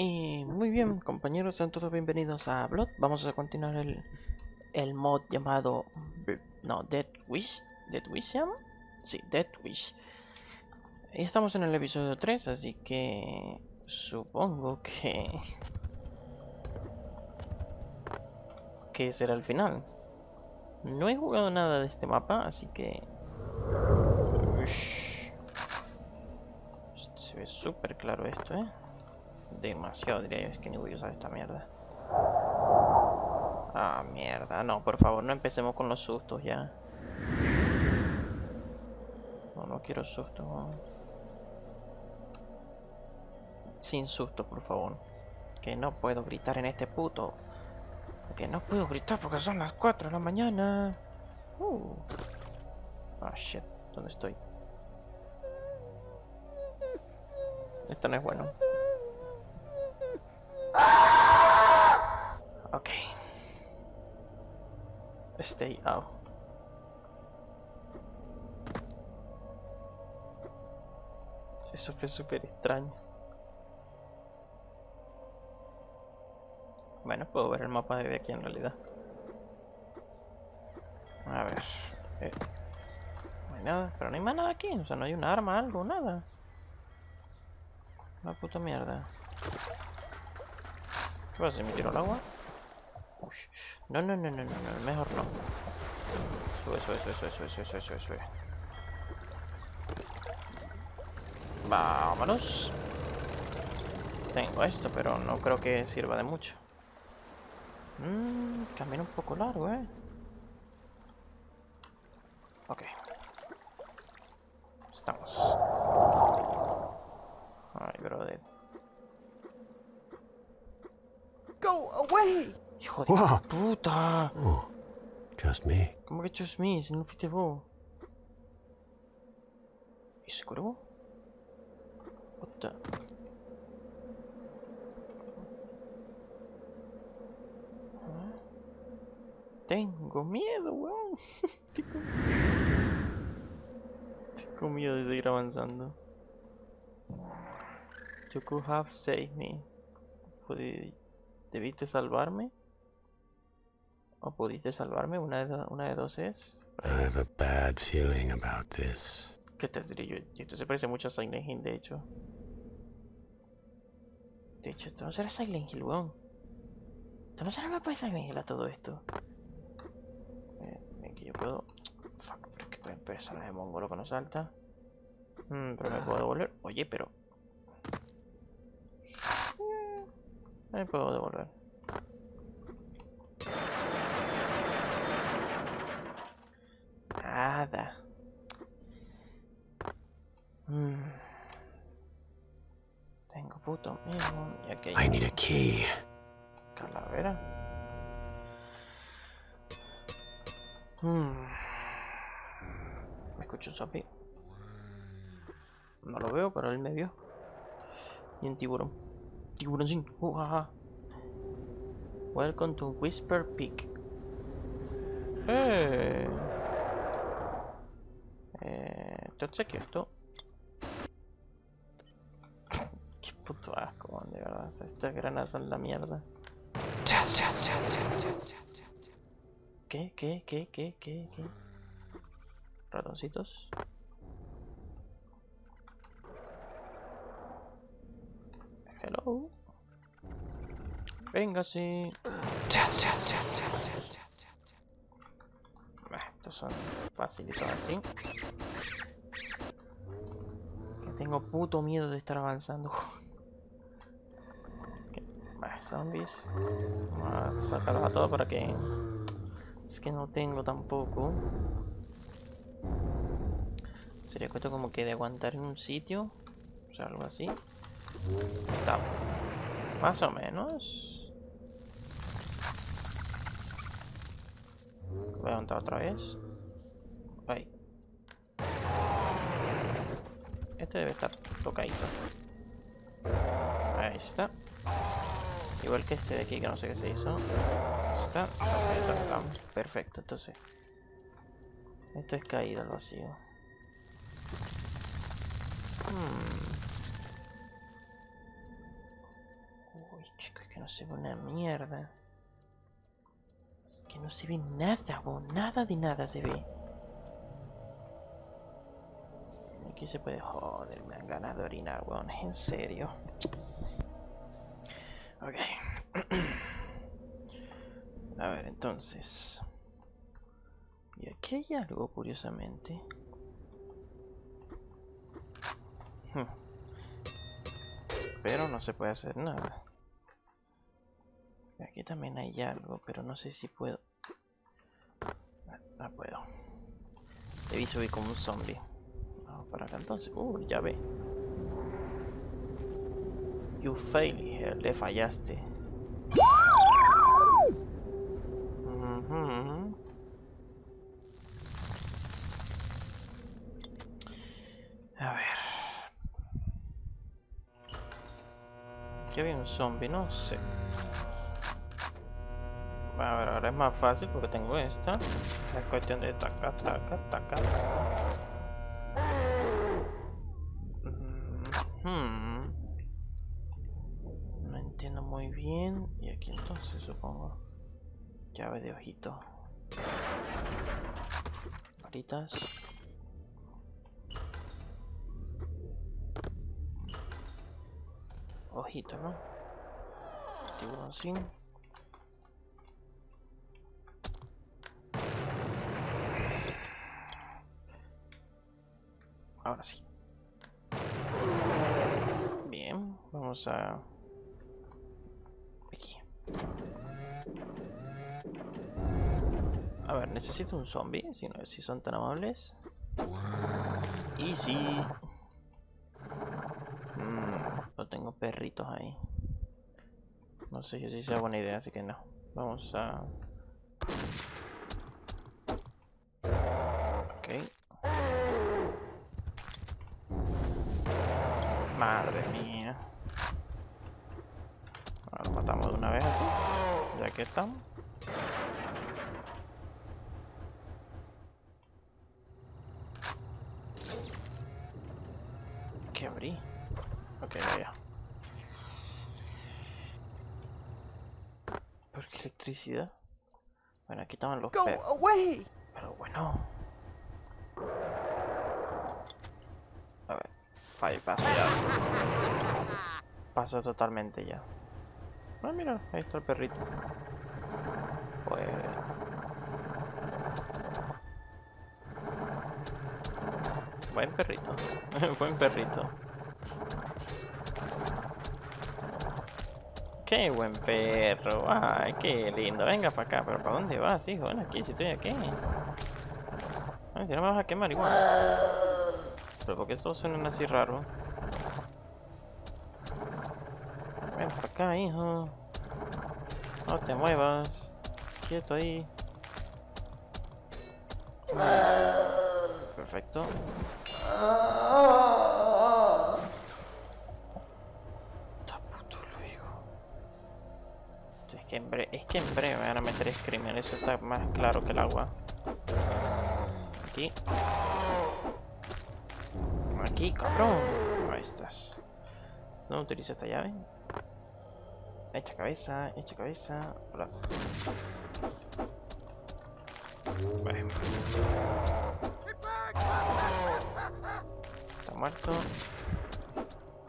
Y muy bien, compañeros, sean todos bienvenidos a Blood. Vamos a continuar el, el mod llamado... No, Dead Wish. ¿Dead Wish se llama? Sí, Dead Wish. Y estamos en el episodio 3, así que... Supongo que... Que será el final. No he jugado nada de este mapa, así que... Ush. Se ve súper claro esto, ¿eh? Demasiado diría yo, es que ni voy a usar esta mierda. Ah, mierda. No, por favor, no empecemos con los sustos ya. No, no quiero sustos. no. Sin sustos, por favor. Que no puedo gritar en este puto. Que no puedo gritar porque son las 4 de la mañana. Uh. Ah, shit. ¿Dónde estoy? Esto no es bueno. Stay out. Eso fue súper extraño. Bueno, puedo ver el mapa desde aquí en realidad. A ver. eh, No hay nada, pero no hay más nada aquí. O sea, no hay un arma, algo, nada. La puta mierda. ¿Qué pasa si me tiro al agua? Uy. No, no, no, no, no, no, mejor no. Sube, sube, sube, sube, sube, sube, sube, sube. Vámonos. Tengo esto, pero no creo que sirva de mucho. Mmm, camino un poco largo, eh. Ok. Estamos. Ay, brother. Go away! Hijo de Wow. puta. Oh, just me. ¿Cómo que just me? Si no fuiste vos. ¿Y se curó? What the... ¿Ah? Tengo miedo, weón. Tengo... Tengo miedo de seguir avanzando. You could have saved me. ¿Debiste salvarme? ¿O pudiste salvarme? Una de, una de dos es. I have a bad feeling about this. ¿Qué te diré yo? Esto se parece mucho a Silent Hill, de hecho. De hecho, esto no será Silent Hill, weón. Esto no será mapa de Silent Hill a todo esto. Eh, ven que yo puedo... Fuck, pero es que el personaje mongolo que no salta. Mm, pero me puedo devolver. Oye, pero... Eh, Me puedo devolver. Nada. Mm. Tengo puto miedo. Y aquí I need a key. calavera. Mm. Me escucho un zombie. No lo veo, pero él me vio. Y un tiburón. Tiburón sin. Uh, jaja. Welcome to Whisper Peak. Eh. Eh, entonces, ¿qué esto? Qué puto asco, man, de verdad. Estas granadas son la mierda. ¿Qué? ¿Qué? ¿Qué? ¿Qué? ¿Qué? ¿Qué? Ratoncitos. Hello. Tell. Bah, estos son facilitos así. Que tengo puto miedo de estar avanzando. Ok, Bah, zombies. Vamos a sacarlos a todos para que... Es que no tengo tampoco. Sería cuestión como que de aguantar en un sitio. O sea, algo así. Está. Más o menos. Voy otra vez. Ahí. Este debe estar tocadito. Ahí está. Igual que este de aquí que no sé qué se hizo. Ahí está. Perfecto, entonces. Esto es caída al vacío. Hmm. Chicos, es que no se ve una mierda. Que no se ve nada, weón. Nada de nada se ve. Aquí se puede... Joder, me han ganado orinar, weón. En serio. Ok. A ver, entonces... Y aquí hay algo, curiosamente. Hmm. Pero no se puede hacer nada. Aquí también hay algo, pero no sé si puedo... No, puedo. Debí subir como un zombie. Vamos para acá entonces. Uh, ya ve. You fail here. Le fallaste. A ver. Aquí había un zombie, no sé. A ver, ahora es más fácil porque tengo esta. Es cuestión de taca, taca, taca. Mhm. No entiendo muy bien. Y aquí entonces supongo. Llave de ojito. Varitas. Ojito, ¿no? Tiburoncín. Ahora sí. Bien, vamos a... Aquí. A ver, necesito un zombie, si, no, si son tan amables. Y sí. Mm, no tengo perritos ahí. No sé si sea buena idea, así que no. Vamos a... Ok. Madre mía. Ahora lo matamos de una vez así. Ya que estamos. ¿Qué abrí? Ok, ya, ya. ¿Por qué electricidad? Bueno, aquí estaban los Go away! Pero bueno. A Falla, paso ya. Paso totalmente ya. Ah, mira, ahí está el perrito. Pues... Buen perrito. Buen perrito. Qué buen perro. Ay, qué lindo. Venga para acá. Pero ¿para dónde vas, hijo? Ven aquí, si estoy aquí. Ay, si no me vas a quemar igual. Pero porque todos suenan así raro. Ven para acá, hijo. No te muevas. Quieto ahí. Perfecto. Está puto luego. Es que, en breve, es que en breve me van a meter screamer, eso está más claro que el agua. Aquí. Aquí, cabrón. Ahí estás. No utilizo esta llave. Echa cabeza, echa cabeza. Hola. Bueno. Está muerto.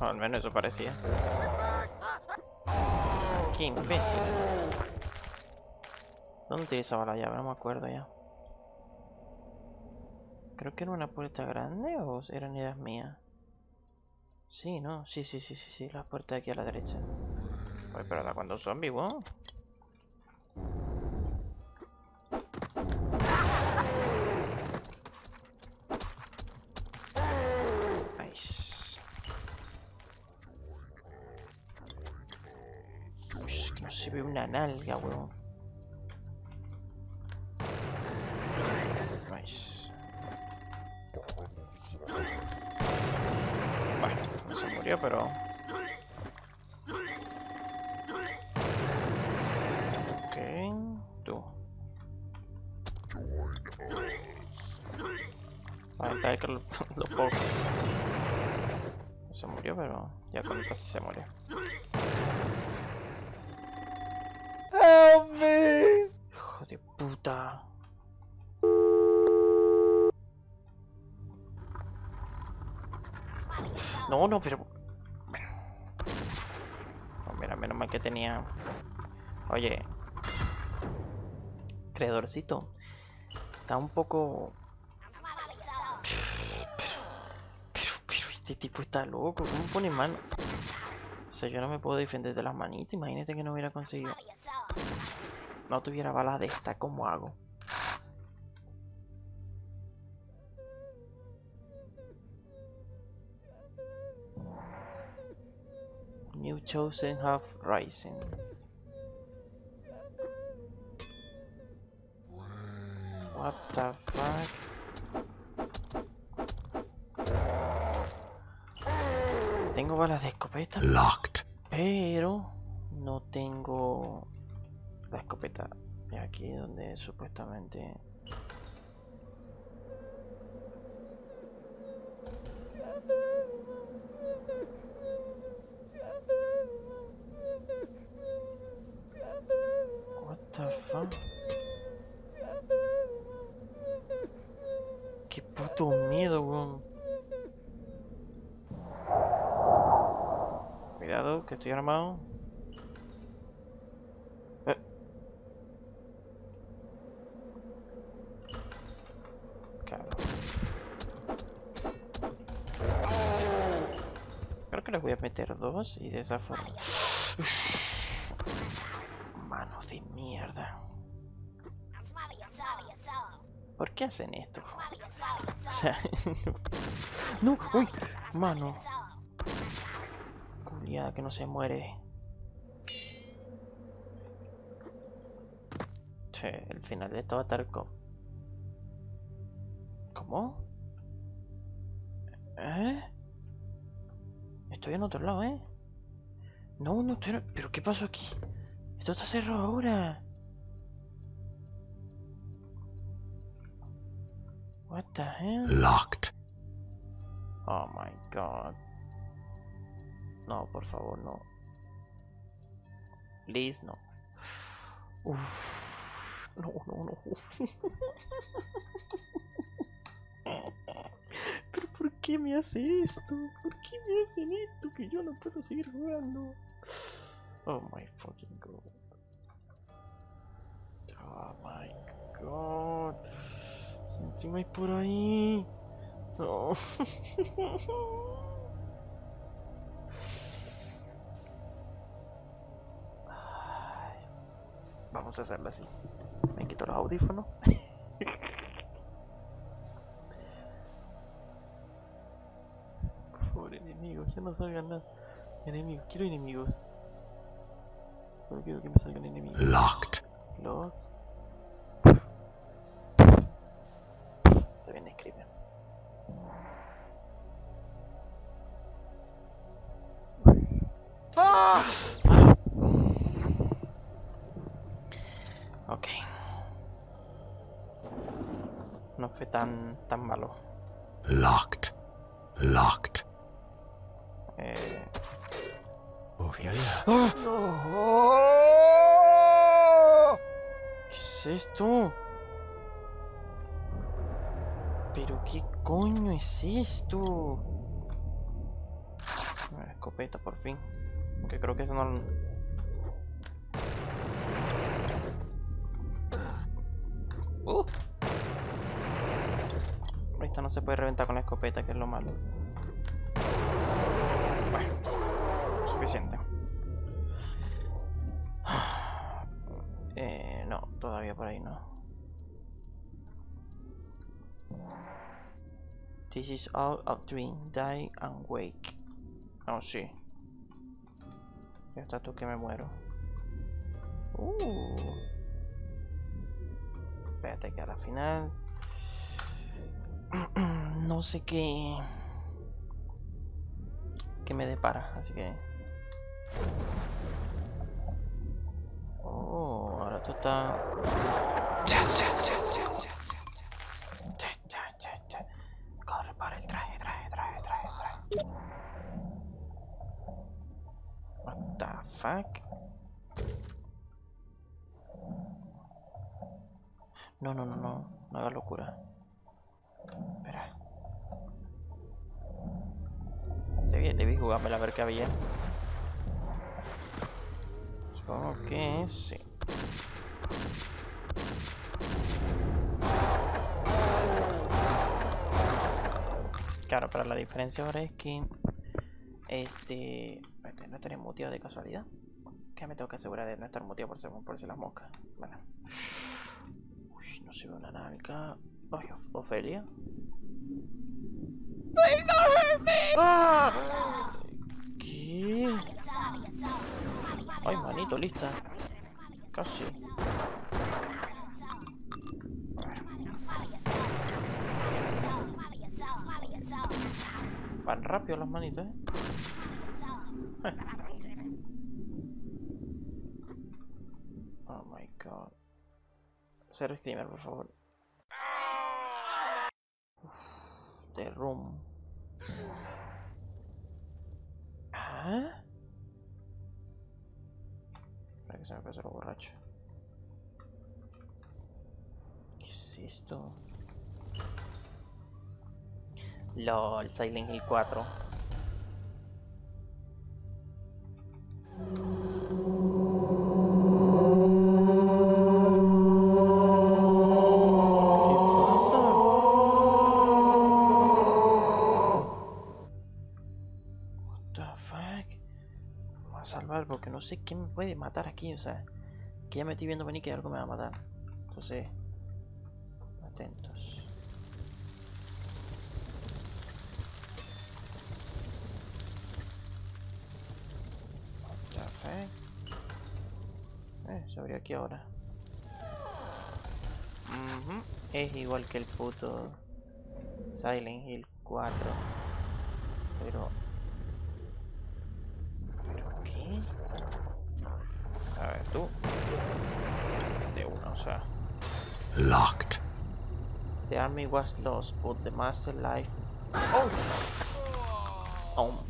Al menos eso parecía. Qué imbécil. ¿Dónde utilizaba la llave? No me acuerdo ya. Creo que era una puerta grande o eran ideas mías. Sí, ¿no? Sí, sí, sí, sí, sí. La puerta de aquí a la derecha. Oye, pero da cuando zombie, wow. Nice. Uy, que no se ve una nalga, weón. Nice. Bueno, no se murió, pero... Ok, tú. Es que lo, lo puedo... No se murió, pero ya con esto sí se murió. No, no, pero... Oh, mira, menos mal que tenía... Oye. Creadorcito. Está un poco... Pero, pero, pero este tipo está loco. ¿Cómo pone mano? O sea, yo no me puedo defender de las manitas. Imagínate que no hubiera conseguido... No tuviera balas de esta. ¿Cómo hago? Chosen half rising. What the fuck? Tengo balas de escopeta, Locked. pero no tengo la escopeta. Y aquí donde supuestamente... What the fuck? Qué puto miedo, weón. Cuidado, que estoy armado. Eh. Creo que les voy a meter dos y de esa forma. Manos de mierda. ¿Por qué hacen esto? O sea, no, uy, mano. Culiada que no se muere. Che, el final de esto va a estar co- ¿Cómo? ¿Eh? Estoy en otro lado, ¿eh? No, no estoy... ¿Pero qué pasó aquí? Esto está cerrado ahora. What the hell? Locked. Oh my god. No, por favor, no. Please, no. Uf. No, no, no. Pero ¿por qué me hace esto? ¿Por qué me hacen esto? Que yo no puedo seguir jugando. Oh my fucking god. Oh my god. Encima hay por ahí. No. Vamos a hacerlo así. Me quito los audífonos. Favor, enemigos, ya no salgan nada. Enemigos, quiero enemigos. No quiero que me salgan enemigos. Locked. Los. Se viene escribe. Ah! Ok. No fue tan tan malo. Locked. Locked. Eh... Ophelia. ¡Ah! No. ¿Qué es esto? ¿Pero qué coño es esto? Una escopeta por fin. Aunque creo que eso no... ¡Uh! Esta no se puede reventar con la escopeta, que es lo malo. Bueno, suficiente. Todavía por ahí no. This is all a dream, die and wake. Oh, sí. Ya está tú que me muero. Uh. Espérate que a la final... no sé qué... qué me depara, así que... Corre por el traje, traje, traje, traje, traje. What the fuck? No, no, no, no. No hagas locura. Espera. Debía, debí jugármela a ver qué había. Pero la diferencia ahora es que este no tenés muteado de casualidad. Que me tengo que asegurar de no estar muteado por si, por si las moscas. Bueno. Uy, no se ve una nalga. Ay, Of- Ofelia. ¿Qué? Ay, manito, lista. Casi. Van rápido las manitos, ¿eh? Oh my god. Cero screamer, por favor. Uf, The room. ¿Ah? Espera que se me pasa lo borracho. ¿Qué es esto? LOL, Silent Hill 4. ¿Qué pasa? What the fuck? Me voy a salvar porque no sé qué me puede matar aquí, o sea, que ya me estoy viendo venir que algo me va a matar. Entonces, aquí ahora. Es igual que el puto Silent Hill 4. Pero... ¿Pero qué? A ver, tú. De uno, o sea. Locked. The army was lost, but the master life... Oh! Oh.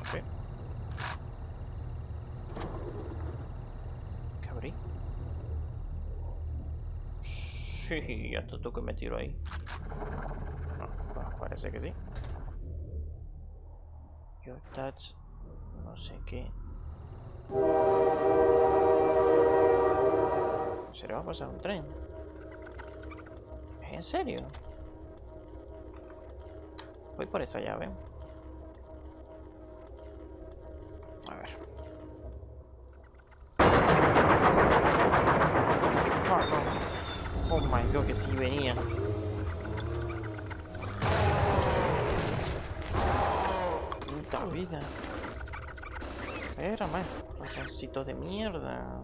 Ok. ¿Qué abrí? Sí, hasta tú que me tiro ahí. Pa- parece que sí. Your touch... No sé qué. ¿Se le va a pasar un tren? ¿Es en serio? Voy por esa llave. Vida. Espera, más. Ratoncito de mierda.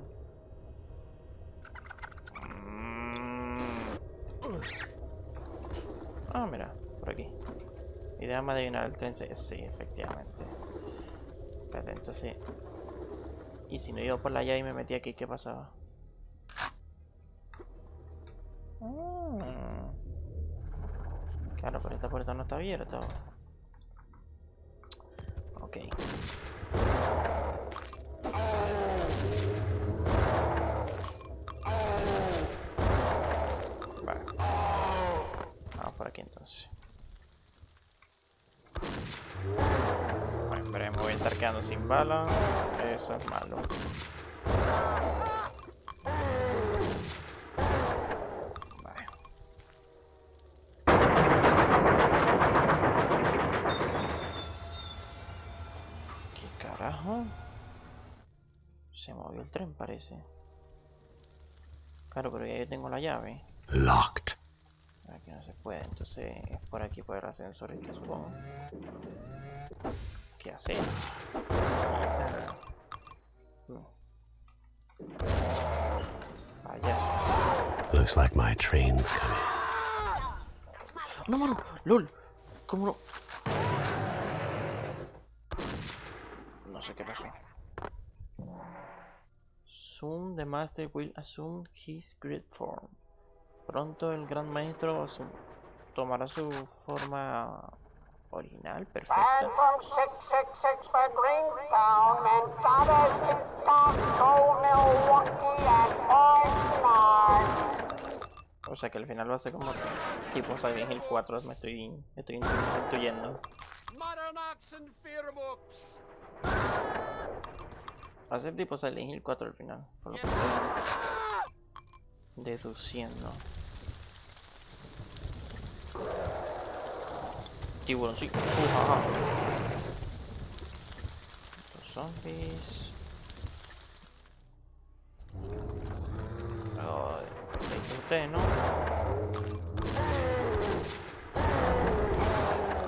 Ah, mira, por aquí. Idea de adivinar el tren. Sí, efectivamente. Espérate, entonces. Y si no iba por la llave y me metí aquí, ¿qué pasaba? Ah. Claro, pero esta puerta no está abierta. Ok. Vale. Vamos por aquí entonces. Bueno, esperemos, voy a estar quedando sin bala. Eso es malo. ¿Qué carajo? Se movió el tren, parece. Claro, pero ya yo tengo la llave. Locked. Aquí no se puede, entonces es por aquí por el ascensor este supongo. ¿Qué haces? Payaso. Looks like my train's coming. ¡No, mano! ¡Lol! ¿Cómo no? No sé qué pasó. Soon the master will assume his great form. Pronto el gran maestro tomará su forma original, Man perfecta. from 666 for Greentown and Father Six Top Soul Milwaukee and Orange O sea que al final va a ser como tipo Silent Hill 4, me estoy, estoy intuyendo. Va a ser tipo Silent Hill 4 al final, por lo que estoy deduciendo. Tiburón, sí. Los zombies. ¿qué usted, no?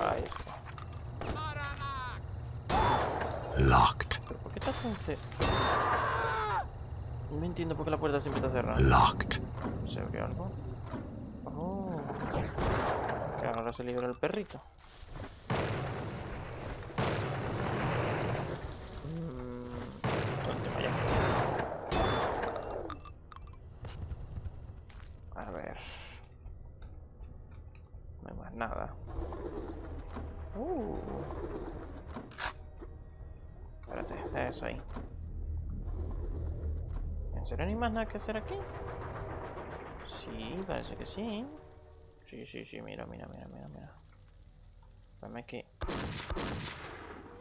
Ahí está. Locked. ¿Pero por qué está tan ce- No entiendo por qué la puerta siempre está cerrada. Locked. ¿Se abrió algo? Oh. Que ahora se libera el perrito. Mm, ¿dónde vaya? A ver. No hay más nada. Uh. Espérate, eso ahí. ¿En serio no hay más nada que hacer aquí? Sí, parece que sí. Sí, sí, sí, mira, mira, mira, mira, mira. Dame que...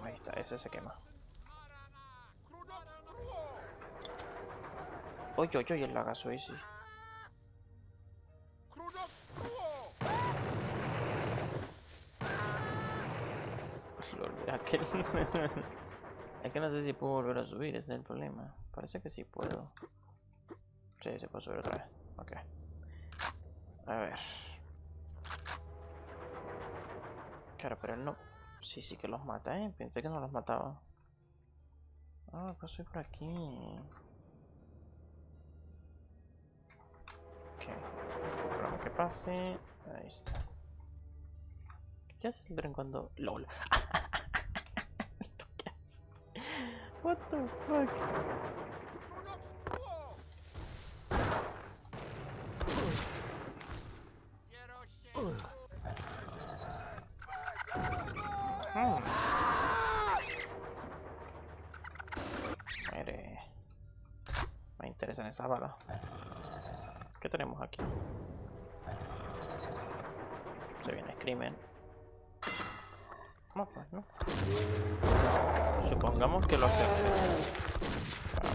Ahí está, ese se quema. Oye, oye, oye, el lagazo ese. Lo olvidé aquel. es que no sé si puedo volver a subir, ese es el problema. Parece que sí puedo. Sí, se puede subir otra vez. Ok. A ver. Claro, pero él no... Sí, sí que los mata, ¿eh? Pensé que no los mataba. Ah, pues soy por aquí. Ok. Esperamos que pase. Ahí está. ¿Qué hace el tren cuando...? LOL. What the fuck? Mire. Me interesan esas balas. ¿Qué tenemos aquí? Se viene no. Supongamos que lo hacemos.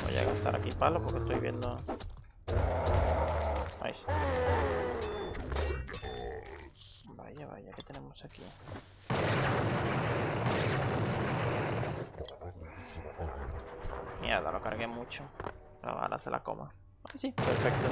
Voy a gastar aquí palo porque estoy viendo. Ahí está. Vaya, vaya, ¿qué tenemos aquí? Mierda, lo cargué mucho. La bala se la coma. Ay, sí, perfecto.